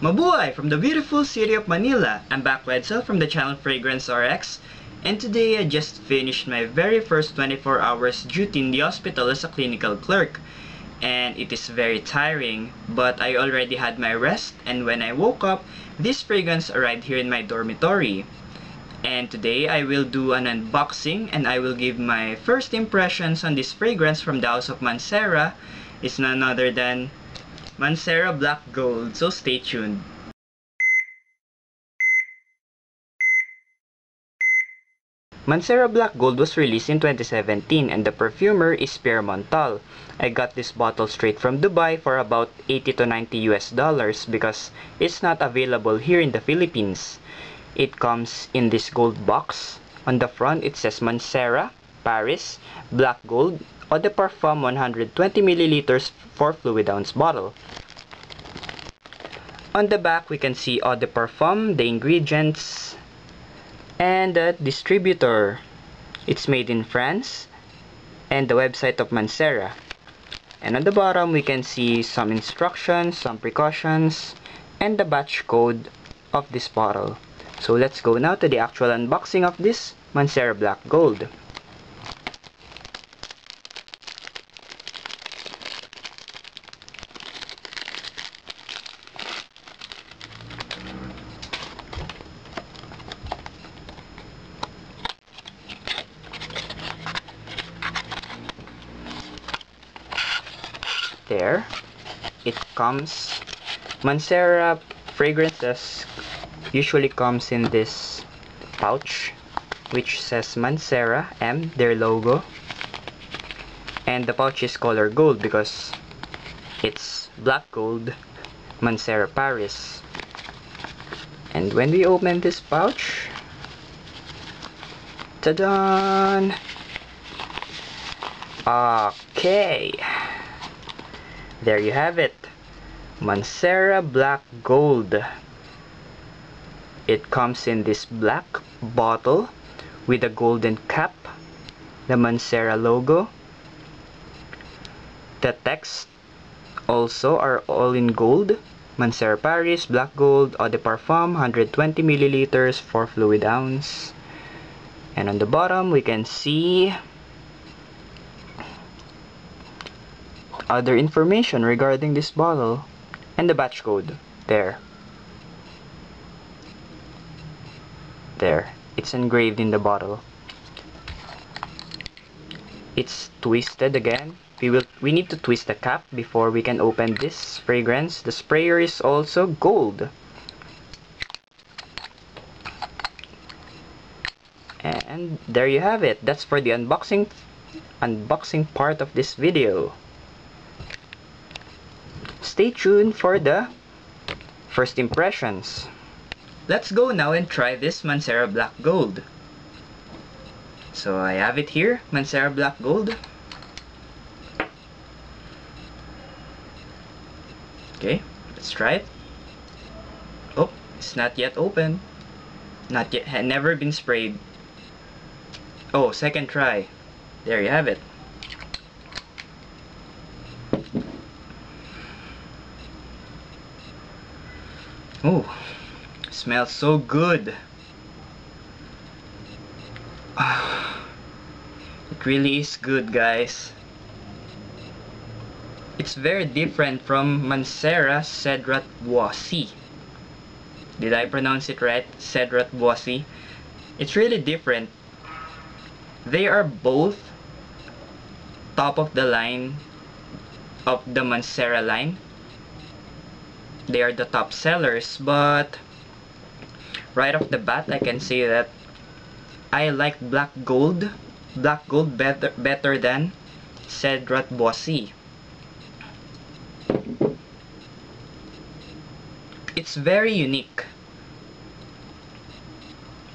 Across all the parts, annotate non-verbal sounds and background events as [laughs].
Mabuhay from the beautiful city of Manila. I'm back Wedsel from the channel Fragrance RX and today I just finished my very first 24 hours duty in the hospital as a clinical clerk. And it is very tiring but I already had my rest. And when I woke up this fragrance arrived here in my dormitory. And today I will do an unboxing and I will give my first impressions on this fragrance from the house of Mancera is none other than Mancera Black Gold, so stay tuned. Mancera Black Gold was released in 2017 and the perfumer is Pierre Montal. I got this bottle straight from Dubai for about 80 to 90 US dollars because it's not available here in the Philippines. It comes in this gold box. On the front it says Mancera, Paris, Black Gold, Eau de Parfum 120 milliliters four fluid ounce bottle. On the back, we can see Eau de Parfum, the ingredients, and the distributor. It's made in France, and the website of Mancera. And on the bottom, we can see some instructions, some precautions, and the batch code of this bottle. So let's go now to the actual unboxing of this Mancera Black Gold. there it comes Mancera fragrances usually comes in this pouch which says Mancera M their logo and the pouch is color gold because it's black gold Mancera Paris and when we open this pouch ta-da! okay there you have it. Mancera Black Gold. It comes in this black bottle with a golden cap, the Mancera logo. The text also are all in gold. Mancera Paris, Black Gold, Eau de Parfum, 120 milliliters four fluid ounce. And on the bottom, we can see other information regarding this bottle and the batch code. There. There. It's engraved in the bottle. It's twisted again. We will we need to twist the cap before we can open this fragrance. The sprayer is also gold. And there you have it. That's for the unboxing unboxing part of this video stay tuned for the first impressions. Let's go now and try this Mancera Black Gold. So I have it here, Mancera Black Gold. Okay, let's try it. Oh, it's not yet open. Not yet, had never been sprayed. Oh, second try. There you have it. Oh, smells so good. [sighs] It really is good, guys. It's very different from Mancera Cedrat Boissy. Did I pronounce it right? Cedrat Boissy. It's really different. They are both top of the line of the Mancera line they are the top sellers but right off the bat I can say that I like black gold black gold better better than Cedrat Boissy it's very unique.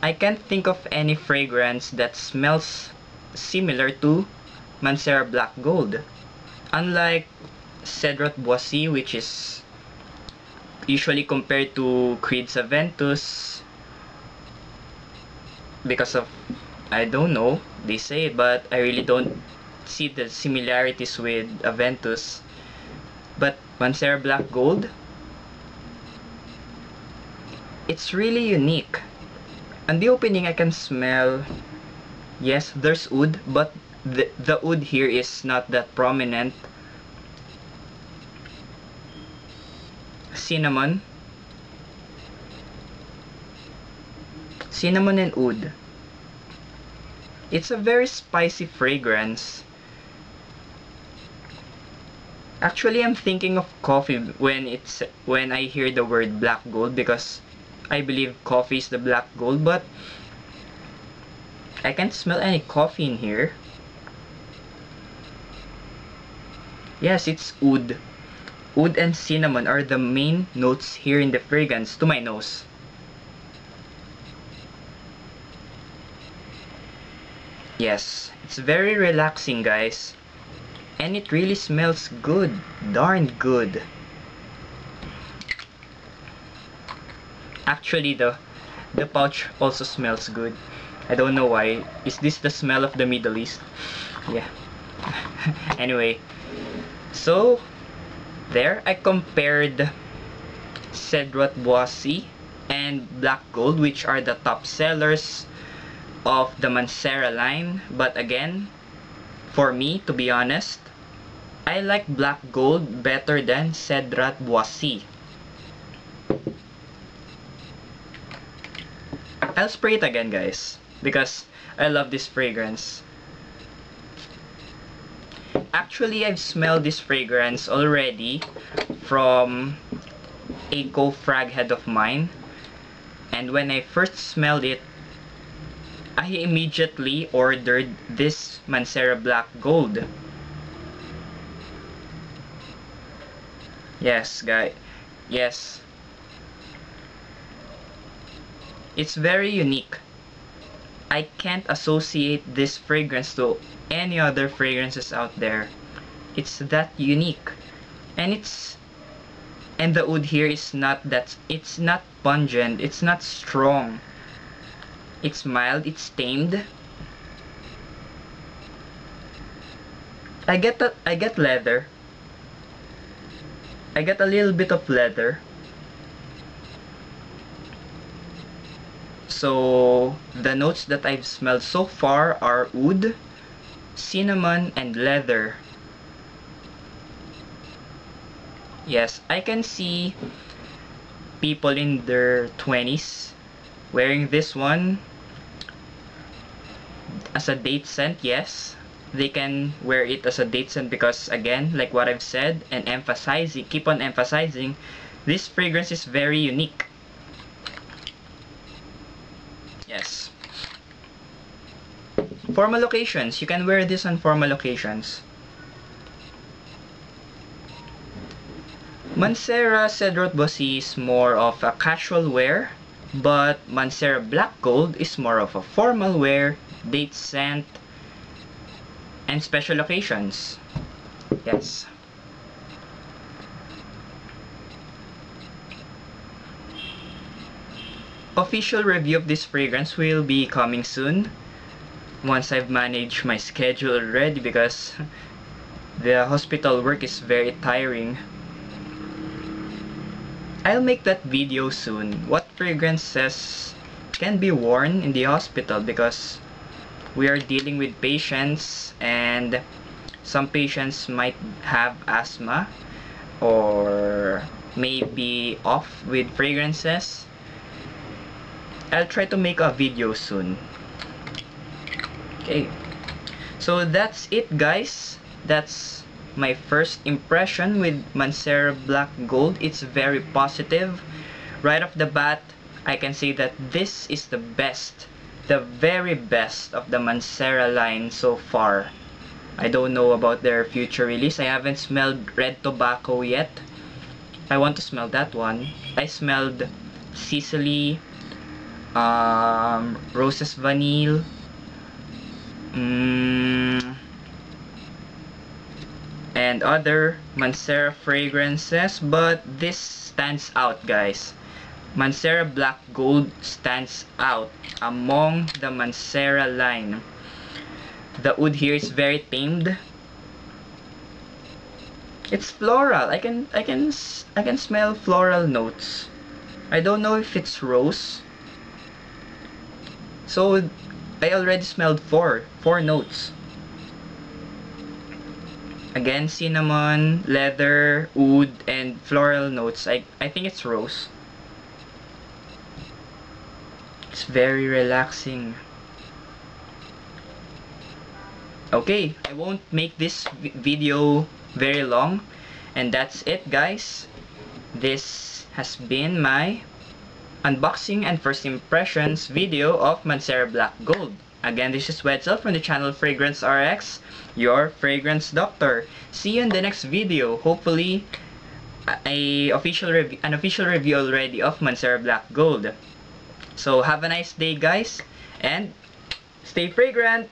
I can't think of any fragrance that smells similar to Mancera Black Gold unlike Cedrat Boissy which is usually compared to Creed's Aventus because of I don't know they say but I really don't see the similarities with Aventus but Mancera Black Gold it's really unique. and the opening, I can smell, yes, there's wood, but the, the wood here is not that prominent. Cinnamon. Cinnamon and wood. It's a very spicy fragrance. Actually, I'm thinking of coffee when it's when I hear the word black gold because I believe coffee is the black gold, but I can't smell any coffee in here. Yes, it's wood. Wood and cinnamon are the main notes here in the fragrance to my nose. Yes, it's very relaxing guys. And it really smells good. Darn good. Actually, the, the pouch also smells good. I don't know why. Is this the smell of the Middle East? Yeah. [laughs] anyway. So, there I compared Cedrat Boissy and Black Gold which are the top sellers of the Mancera line. But again, for me, to be honest, I like Black Gold better than Cedrat Boissy. I'll spray it again guys because I love this fragrance. Actually, I've smelled this fragrance already from a co-frag head of mine and when I first smelled it I immediately ordered this Mancera Black Gold. Yes, guy. Yes. It's very unique. I can't associate this fragrance to any other fragrances out there. It's that unique. And it's and the wood here is not that it's not pungent, it's not strong. It's mild, it's tamed. I get that I get leather. I get a little bit of leather. So the notes that I've smelled so far are wood, cinnamon, and leather. Yes, I can see people in their 20s wearing this one as a date scent, yes. They can wear it as a date scent because again, like what I've said and emphasizing, keep on emphasizing, this fragrance is very unique. Yes. Formal occasions. You can wear this on formal occasions. Mancera Cedrat Boissy is more of a casual wear, but Mancera Black Gold is more of a formal wear date scent, and special occasions. Yes. Official review of this fragrance will be coming soon once I've managed my schedule already because the hospital work is very tiring. I'll make that video soon. What fragrances can be worn in the hospital because we are dealing with patients and some patients might have asthma or may be off with fragrances I'll try to make a video soon okay so that's it guys that's my first impression with Mancera Black Gold it's very positive right off the bat I can say that this is the best the very best of the Mancera line so far. I don't know about their future release. I haven't smelled Red Tobacco yet. I want to smell that one. I smelled Sicily, um, Roses Vanille, mm, and other Mancera fragrances, but this stands out guys. Mancera Black Gold stands out among the Mancera line. The wood here is very tamed. It's floral. I can I can I can smell floral notes. I don't know if it's rose. So, I already smelled four. Four notes. Again, cinnamon, leather, wood, and floral notes. I, I think it's rose. It's very relaxing. Okay, I won't make this video very long. And that's it guys. This has been my unboxing and first impressions video of Mancera Black Gold. Again, this is Wetzel from the channel Fragrance RX, your fragrance doctor. See you in the next video. Hopefully, a official rev an official review already of Mancera Black Gold. So have a nice day guys and stay fragrant!